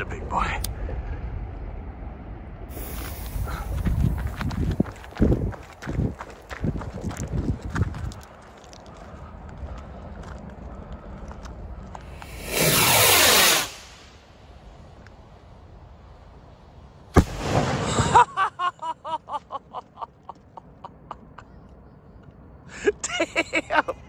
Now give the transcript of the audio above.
a big boy. Damn!